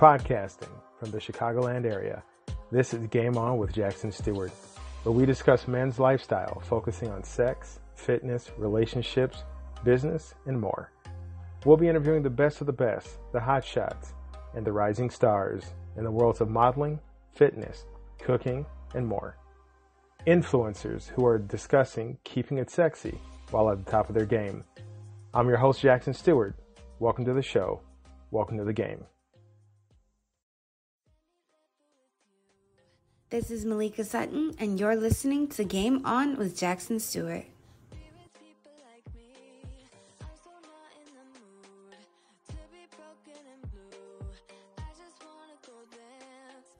Podcasting from the Chicagoland area, this is Game On with Jackson Stuart, where we discuss men's lifestyle, focusing on sex, fitness, relationships, business, and more. We'll be interviewing the best of the best, the hot shots, and the rising stars in the worlds of modeling, fitness, cooking, and more. Influencers who are discussing keeping it sexy while at the top of their game. I'm your host, Jackson Stuart. Welcome to the show. Welcome to the game. This is Malika Sutton, and you're listening to Game On with Jackson Stuart.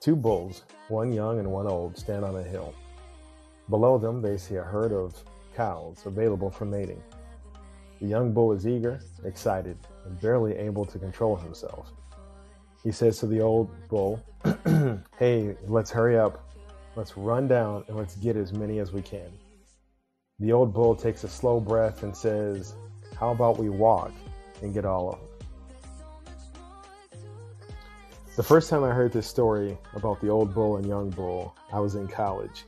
Two bulls, one young and one old, stand on a hill. Below them, they see a herd of cows available for mating. The young bull is eager, excited, and barely able to control himself. He says to the old bull, Hey, let's hurry up. Let's run down and let's get as many as we can. The old bull takes a slow breath and says, How about we walk and get all of them? The first time I heard this story about the old bull and young bull, I was in college.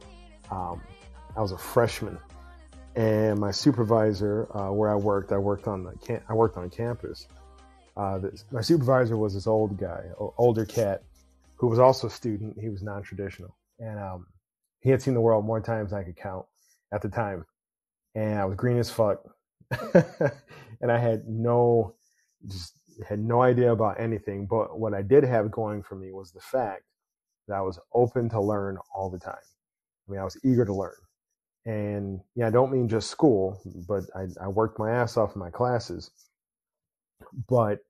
Um, I was a freshman, and my supervisor, uh, where I worked, I worked on the cam- I worked on campus. Uh, my supervisor was this old guy, older cat, who was also a student. He was non-traditional, and um, he had seen the world more times than I could count at the time. And I was green as fuck, and I had no, just had no idea about anything. But what I did have going for me was the fact that I was open to learn all the time. I mean, I was eager to learn. And yeah, I don't mean just school, but I, I worked my ass off in my classes. But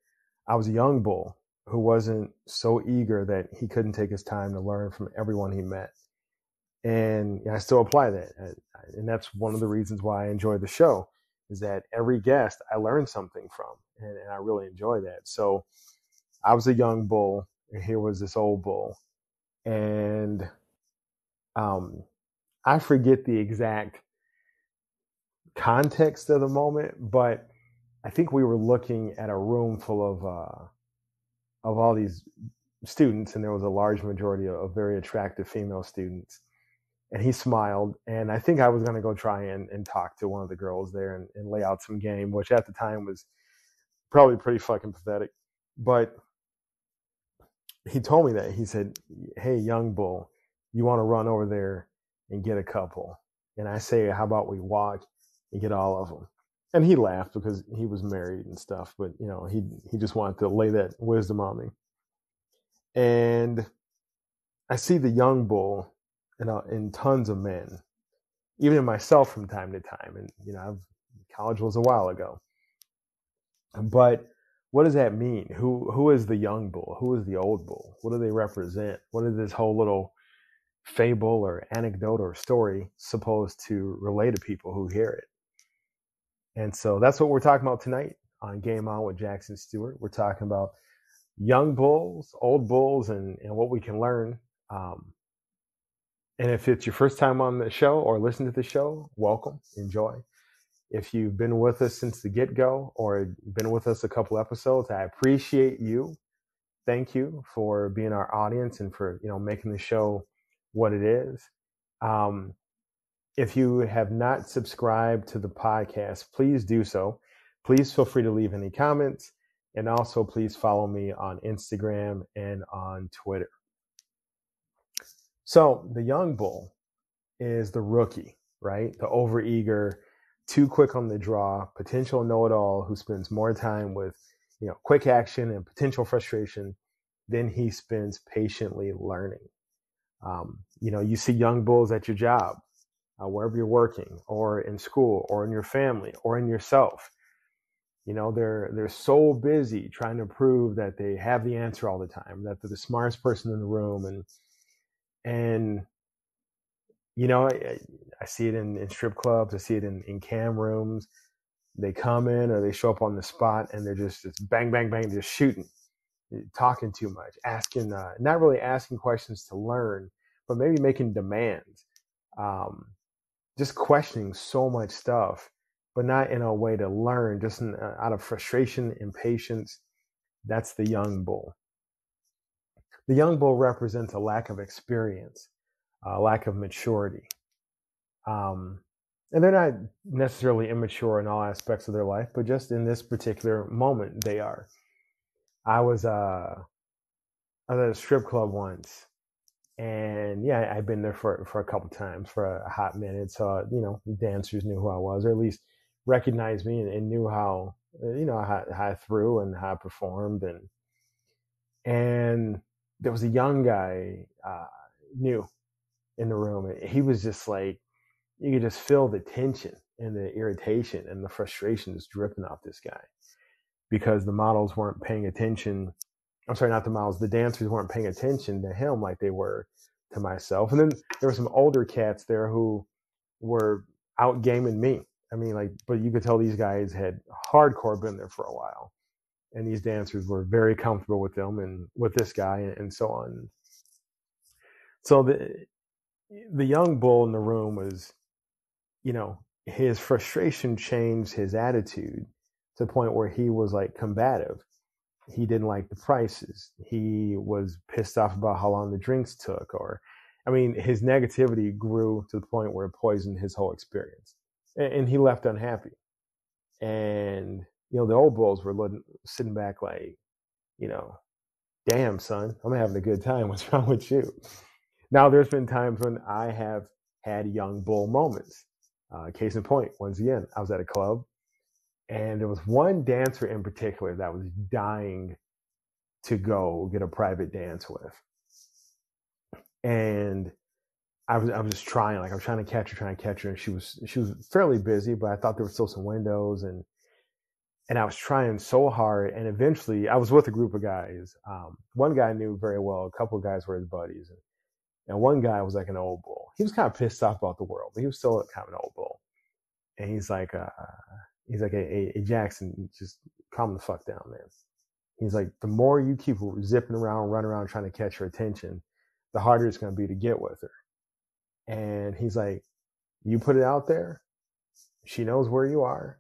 I was a young bull who wasn't so eager that he couldn't take his time to learn from everyone he met. And I still apply that. And that's one of the reasons why I enjoy the show is that every guest I learn something from. And, and I really enjoy that. So I was a young bull, and here was this old bull. And um, I forget the exact context of the moment, but I think we were looking at a room full of uh, of all these students, and there was a large majority of, very attractive female students. And he smiled, and I think I was going to go try and, and talk to one of the girls there and, and lay out some game, which at the time was probably pretty fucking pathetic. But he told me that he said, "Hey, young bull, you want to run over there and get a couple. And I say, how about we walk and get all of them? And he laughed because he was married and stuff, but you know, he he just wanted to lay that wisdom on me. And I see the young bull in, uh, in tons of men, even in myself from time to time. And you know, I've, college was a while ago. But what does that mean? Who who is the young bull? Who is the old bull? What do they represent? What is this whole little fable or anecdote or story supposed to relate to people who hear it. And so that's what we're talking about tonight on Game On with Jackson Stuart. We're talking about young bulls, old bulls, and, and what we can learn. Um, and if it's your first time on the show or listen to the show, welcome, enjoy. If you've been with us since the get go or been with us a couple episodes, I appreciate you. Thank you for being our audience and for you know making the show what it is. Um, if you have not subscribed to the podcast, please do so. Please feel free to leave any comments. And also, please follow me on Instagram and on Twitter. So, the young bull is the rookie, right? The overeager, too quick on the draw, potential know it all who spends more time with you know quick action and potential frustration than he spends patiently learning um, you know, you see young bulls at your job, uh, wherever you're working, or in school, or in your family, or in yourself. You know, they're they're so busy trying to prove that they have the answer all the time, that they're the smartest person in the room, and and you know, I, I see it in, in strip clubs, I see it in, in cam rooms. They come in or they show up on the spot and they're just, just bang, bang, bang, just shooting talking too much, asking, uh, not really asking questions to learn, but maybe making demands, um, just questioning so much stuff, but not in a way to learn, just in, uh, out of frustration, impatience. That's the young bull. the young bull represents a lack of experience, a lack of maturity. Um, and they're not necessarily immature in all aspects of their life, but just in this particular moment, they are. I was uh, I was at a strip club once, and yeah, I've been there for for a couple times for a hot minute. So you know, dancers knew who I was, or at least recognized me and, and knew how you know how, how I threw and how I performed, and and there was a young guy uh, new in the room. And he was just like you could just feel the tension and the irritation and the frustration just dripping off this guy because the models weren't paying attention. I'm sorry, not the models, the dancers weren't paying attention to him like they were to myself. And then there were some older cats there who were out gaming me. I mean, like, but you could tell these guys had hardcore been there for a while. And these dancers were very comfortable with them and with this guy and, and so on. So the the young bull in the room was you know, his frustration changed his attitude to the point where he was like combative. He didn't like the prices. He was pissed off about how long the drinks took, or, I mean, his negativity grew to the point where it poisoned his whole experience, and, and he left unhappy. And you know, the old bulls were sitting back like, you know, damn son, I'm having a good time. What's wrong with you? Now, there's been times when I have had young bull moments uh, case in point, once again, I was at a club and there was one dancer in particular that was dying to go get a private dance with. And I was I was just trying, like I was trying to catch her, trying to catch her, and she was she was fairly busy, but I thought there were still some windows and and I was trying so hard, and eventually I was with a group of guys. Um, one guy I knew very well, a couple of guys were his buddies, and and one guy was like an old bull. He was kind of pissed off about the world, but he was still kind of an old bull. And he's like, uh, he's like, hey, Jackson, just calm the fuck down, man. He's like, the more you keep zipping around, running around, trying to catch her attention, the harder it's going to be to get with her. And he's like, you put it out there. She knows where you are.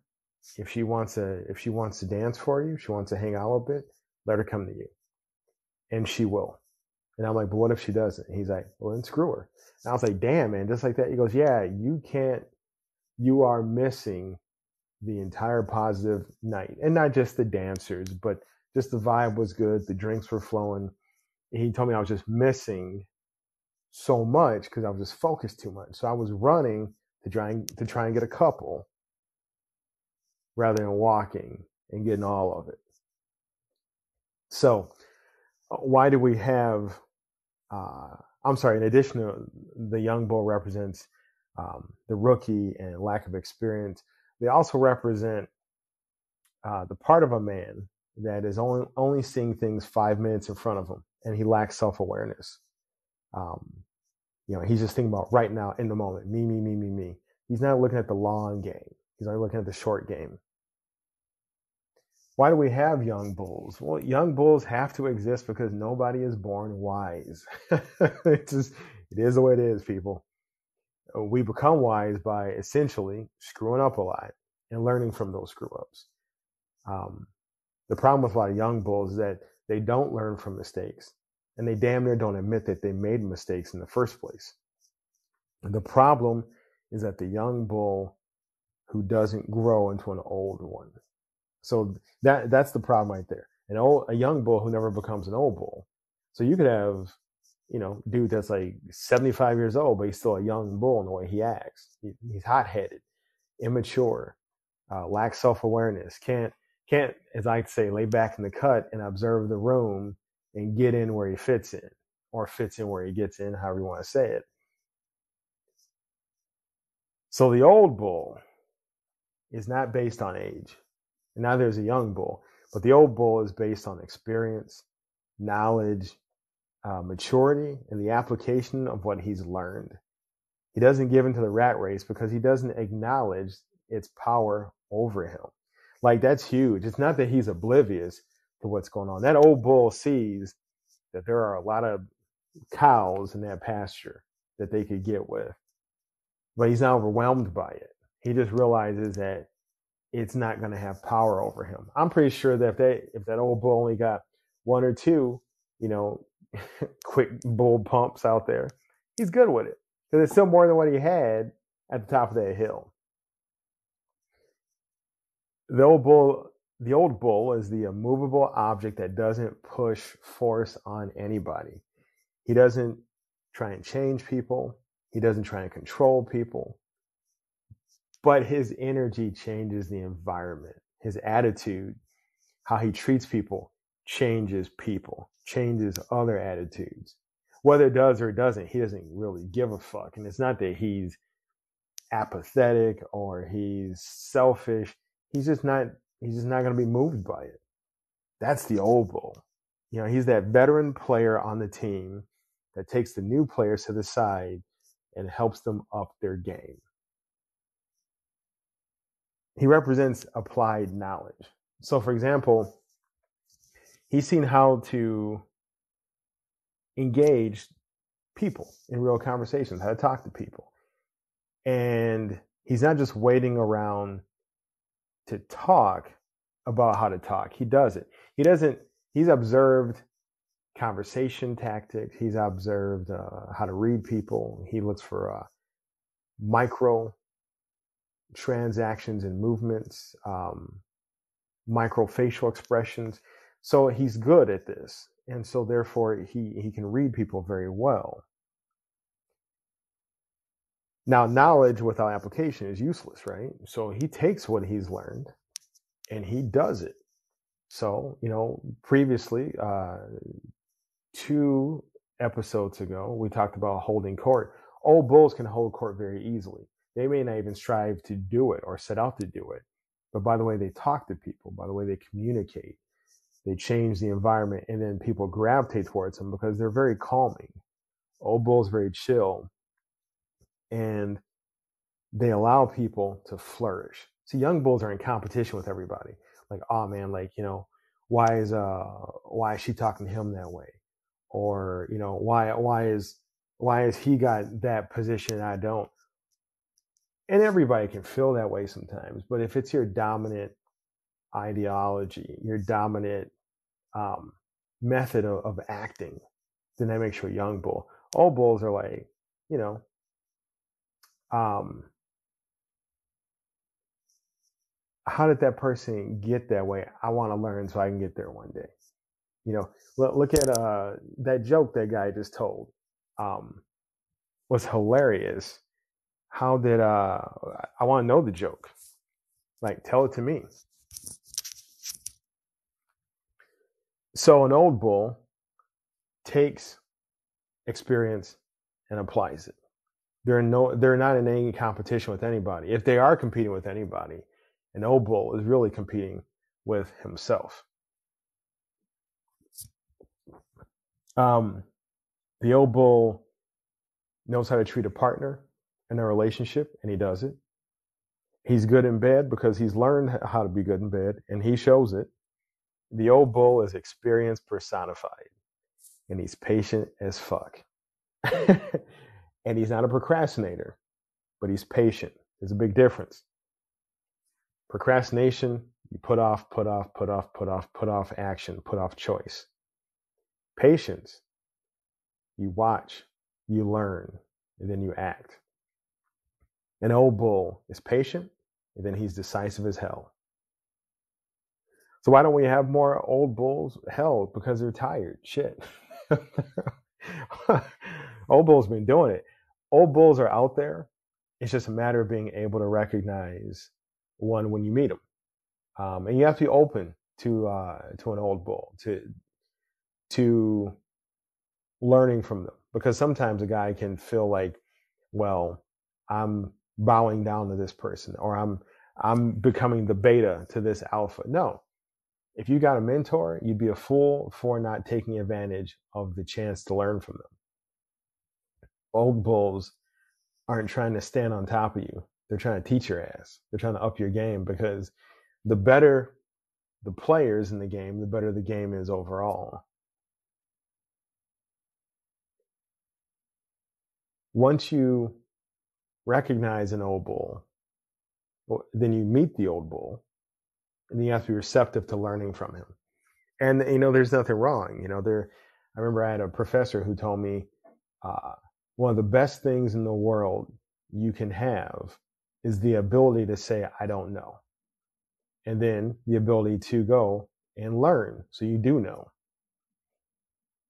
If she wants to, if she wants to dance for you, she wants to hang out a little bit, let her come to you. And she will. And I'm like, but what if she doesn't? he's like, well, then screw her. And I was like, damn, man, just like that. He goes, yeah, you can't, you are missing the entire positive night. And not just the dancers, but just the vibe was good. The drinks were flowing. He told me I was just missing so much because I was just focused too much. So I was running to try and, to try and get a couple rather than walking and getting all of it. So why do we have uh, I'm sorry, in addition to the young bull represents um, the rookie and lack of experience, they also represent uh, the part of a man that is only only seeing things five minutes in front of him, and he lacks self awareness. Um, you know, he's just thinking about right now in the moment, me, me, me, me, me. He's not looking at the long game. He's only looking at the short game. Why do we have young bulls? Well, young bulls have to exist because nobody is born wise. it's just, it is the way it is, people. We become wise by essentially screwing up a lot and learning from those screw ups. Um, the problem with a lot of young bulls is that they don't learn from mistakes and they damn near don't admit that they made mistakes in the first place. The problem is that the young bull who doesn't grow into an old one so that that's the problem right there. An old a young bull who never becomes an old bull. So you could have, you know, dude that's like 75 years old, but he's still a young bull in the way he acts. He, he's hot headed, immature, uh, lacks self awareness, can't can't, as I say, lay back in the cut and observe the room and get in where he fits in, or fits in where he gets in, however you want to say it. So the old bull is not based on age. And now there's a young bull. But the old bull is based on experience, knowledge, uh, maturity, and the application of what he's learned. He doesn't give into the rat race because he doesn't acknowledge its power over him. Like that's huge. It's not that he's oblivious to what's going on. That old bull sees that there are a lot of cows in that pasture that they could get with, but he's not overwhelmed by it. He just realizes that it's not going to have power over him. I'm pretty sure that if they if that old bull only got one or two, you know, quick bull pumps out there. He's good with it because it's still more than what he had at the top of that hill. The old bull, the old bull is the immovable object that doesn't push force on anybody. He doesn't try and change people. He doesn't try and control people. But his energy changes the environment. His attitude, how he treats people, changes people, changes other attitudes. Whether it does or it doesn't, he doesn't really give a fuck. And it's not that he's apathetic or he's selfish. He's just not he's just not going to be moved by it. That's the old bull. You know, he's that veteran player on the team that takes the new players to the side and helps them up their game. He represents applied knowledge. So, for example, he's seen how to engage people in real conversations, how to talk to people. And he's not just waiting around to talk about how to talk. He does it. He doesn't, he's observed conversation tactics. He's observed uh, how to read people. He looks for uh, micro transactions and movements, um, micro facial expressions. So he's good at this. And so therefore he, he can read people very well. Now, knowledge without application is useless, right? So he takes what he's learned and he does it. So, you know, previously, uh, two episodes ago, we talked about holding court. Old bulls can hold court very easily. They may not even strive to do it or set out to do it. But by the way they talk to people, by the way they communicate, they change the environment and then people gravitate towards them because they're very calming. Old bulls very chill and they allow people to flourish. See, young bulls are in competition with everybody. Like, oh man, like, you know, why is uh why is she talking to him that way? Or, you know, why why is why is he got that position I don't? And everybody can feel that way sometimes, but if it's your dominant ideology, your dominant um, method of, of acting, then that makes you a young bull. Old bulls are like, you know, um, how did that person get that way? I want to learn so I can get there one day. You know, look, look at uh, that joke that guy just told. Um, was hilarious. How did uh, I want to know the joke? Like, tell it to me. So an old bull takes experience and applies it. They're no, they're not in any competition with anybody. If they are competing with anybody, an old bull is really competing with himself. Um, the old bull knows how to treat a partner in a relationship, and he does it. He's good in bed because he's learned how to be good in bed, and he shows it. The old bull is experience personified, and he's patient as fuck. and he's not a procrastinator, but he's patient. There's a big difference. Procrastination, you put off, put off, put off, put off, put off action, put off choice. Patience, you watch, you learn, and then you act. An old bull is patient, and then he's decisive as hell. So why don't we have more old bulls? Hell, because they're tired. Shit. old bulls been doing it. Old bulls are out there. It's just a matter of being able to recognize one when you meet them, um, and you have to be open to uh, to an old bull to to learning from them because sometimes a guy can feel like, well, I'm bowing down to this person or I'm I'm becoming the beta to this alpha. No, if you got a mentor, you'd be a fool for not taking advantage of the chance to learn from them. Old bulls aren't trying to stand on top of you. They're trying to teach your ass. They're trying to up your game because the better the players in the game, the better the game is overall. Once you recognize an old bull, then you meet the old bull and you have to be receptive to learning from him. And you know, there's nothing wrong. You know, there I remember I had a professor who told me uh, one of the best things in the world you can have is the ability to say, I don't know. And then the ability to go and learn so you do know.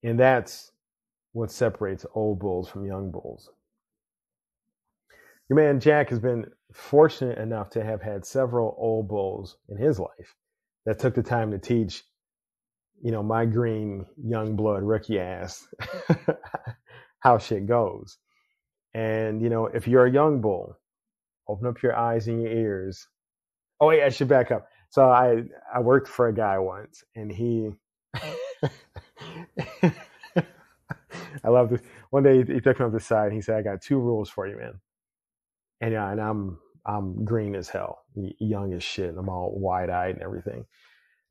And that's what separates old bulls from young bulls. Your man Jack has been fortunate enough to have had several old bulls in his life that took the time to teach, you know, my green young blood rookie ass how shit goes. And, you know, if you're a young bull, open up your eyes and your ears. Oh, wait, I should back up. So I, I worked for a guy once and he, I love this. One day he took me off the side and he said, I got two rules for you, man. And yeah, and I'm, I'm green as hell, young as shit. And I'm all wide eyed and everything.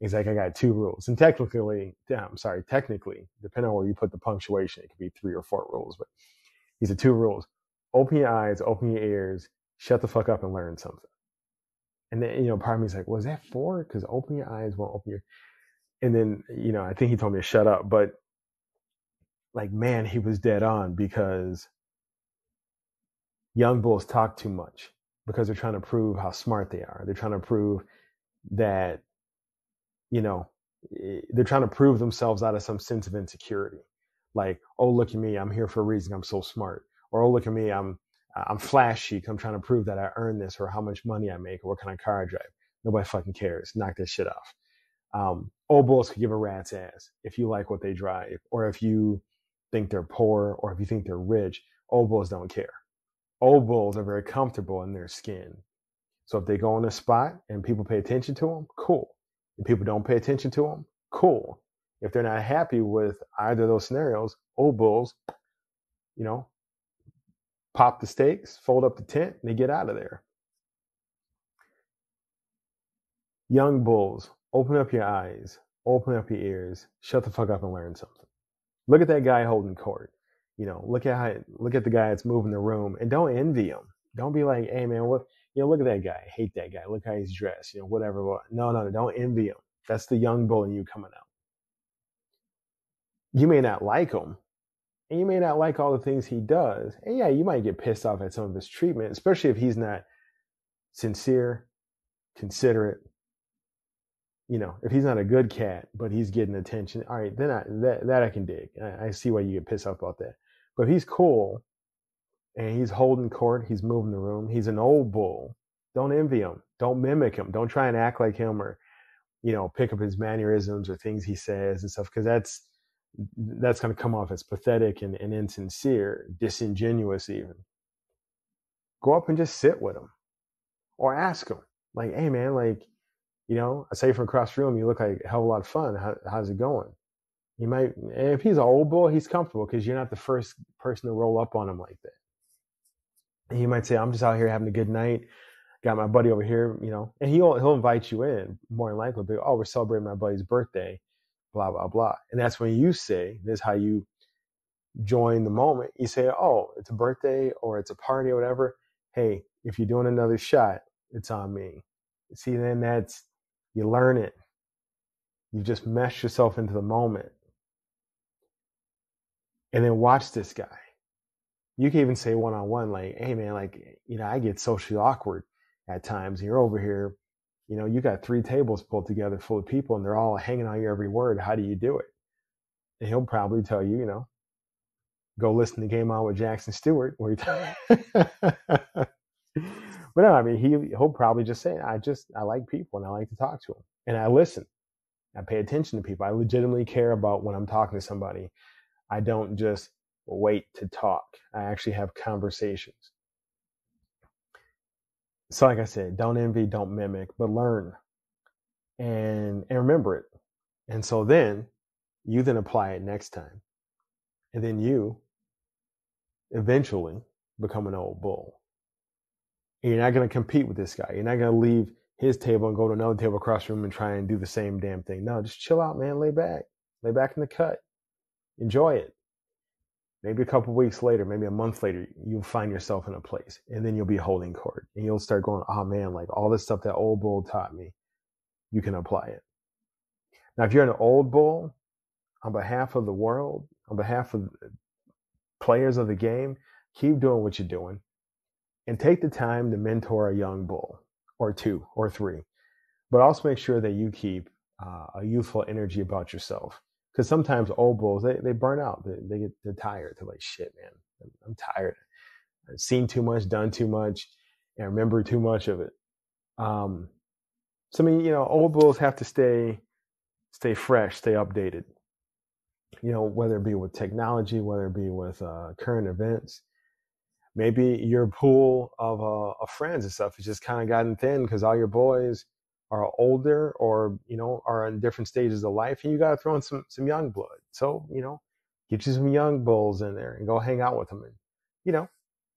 He's like, I got two rules. And technically, yeah, I'm sorry, technically, depending on where you put the punctuation, it could be three or four rules. But he said two rules. Open your eyes, open your ears, shut the fuck up and learn something. And then, you know, part of me is like, was that four? Because open your eyes, won't open your. And then, you know, I think he told me to shut up. But like, man, he was dead on because young bulls talk too much because they're trying to prove how smart they are. They're trying to prove that you know, eh, they're trying to prove themselves out of some sense of insecurity. Like, oh, look at me, I'm here for a reason, I'm so smart. Or oh, look at me, I'm I'm flashy, I'm trying to prove that I earn this, or how much money I make, or what kind of car I drive. Nobody fucking cares. Knock this shit off. Um, old bulls could give a rat's ass if you like what they drive, or if you think they're poor, or if you think they're rich. Old bulls don't care. Old bulls are very comfortable in their skin. So if they go on a spot and people pay attention to them, cool If people don't pay attention to them, cool. If they're not happy with either of those scenarios, old bulls, you know, pop the stakes, fold up the tent, and they get out of there. Young bulls, open up your eyes, open up your ears, shut the fuck up and learn something. Look at that guy holding court. You know, look at how, look at the guy that's moving the room, and don't envy him. Don't be like, hey man, what you know, look at that guy. I hate that guy. Look how he's dressed. You know, whatever. No, no, no. Don't envy him. That's the young bull in you coming out. You may not like him, and you may not like all the things he does. And yeah, you might get pissed off at some of his treatment, especially if he's not sincere, considerate. You know, if he's not a good cat, but he's getting attention, all right, then I, that that I can dig. I, I see why you get pissed off about that. But he's cool and he's holding court. He's moving the room. He's an old bull. Don't envy him. Don't mimic him. Don't try and act like him or, you know, pick up his mannerisms or things he says and stuff because that's that's going to come off as pathetic and, and insincere, disingenuous even. Go up and just sit with him or ask him, like, hey man, like, you know, I say from across the room, you look like a hell of a lot of fun. How, how's it going? He might, if he's an old bull, he's comfortable because you're not the first person to roll up on him like that he might say, I'm just out here having a good night. Got my buddy over here, you know, and he'll he'll invite you in more than likely. But oh, we're celebrating my buddy's birthday, blah blah blah. And that's when you say, "This is how you join the moment." You say, "Oh, it's a birthday or it's a party or whatever." Hey, if you're doing another shot, it's on me. See, then that's you learn it. You just mesh yourself into the moment, and then watch this guy you can even say one on one, like, hey man, like, you know, I get socially awkward at times. You're over here, you know, you got three tables pulled together full of people and they're all hanging on your every word. How do you do it? And he'll probably tell you, you know, go listen to Game On with Jackson Stuart, where he but no, I mean, he he'll probably just say, I just I like people and I like to talk to them and I listen. I pay attention to people. I legitimately care about when I'm talking to somebody. I don't just wait to talk. I actually have conversations. So, like I said, don't envy, don't mimic, but learn and and remember it. And so then you then apply it next time. And then you eventually become an old bull. And you're not going to compete with this guy. You're not going to leave his table and go to another table across the room and try and do the same damn thing. No, just chill out, man. Lay back. Lay back in the cut. Enjoy it maybe a couple weeks later, maybe a month later, you'll find yourself in a place and then you'll be holding court and you'll start going, oh man, like all this stuff that old bull taught me, you can apply it. Now, if you're an old bull, on behalf of the world, on behalf of players of the game, keep doing what you're doing and take the time to mentor a young bull or two or three. But also make sure that you keep uh, a youthful energy about yourself. Because sometimes old bulls, they, they burn out. They, they get they're tired. They're like, shit, man, I'm, I'm tired. I've seen too much, done too much, and remember too much of it. Um, so I mean, you know, old bulls have to stay stay fresh, stay updated. You know, whether it be with technology, whether it be with uh, current events. Maybe your pool of, uh, of friends and stuff has just kind of gotten thin because all your boys are older or you know are in different stages of life, and you got to throw in some some young blood. So you know, get you some young bulls in there and go hang out with them, and you know,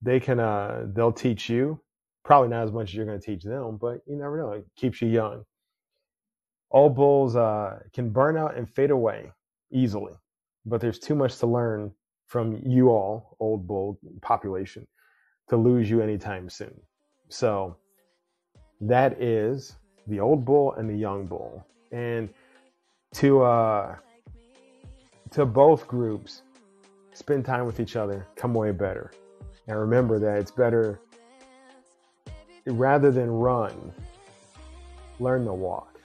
they can uh they'll teach you probably not as much as you're going to teach them, but you never know. It keeps you young. Old bulls uh, can burn out and fade away easily, but there's too much to learn from you all, old bull population, to lose you anytime soon. So that is the old bull and the young bull. And to uh, to both groups, spend time with each other, come away better. And remember that it's better rather than run, learn to walk.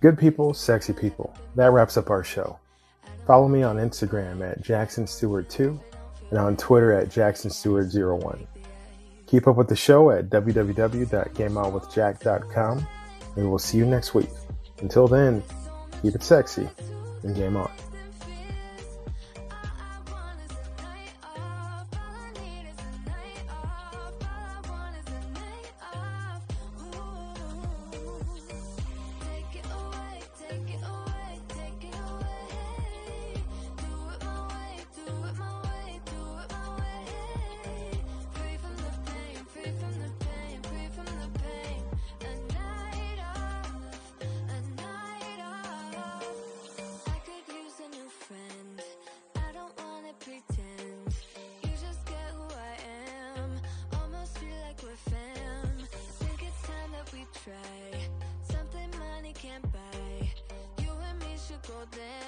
Good people, sexy people. That wraps up our show. Follow me on Instagram at Jackson Stuart 2 and on Twitter at Jackson Stuart 01 Keep up with the show at www.gameonwithjack.com and we'll see you next week. Until then, keep it sexy and game on. Try. You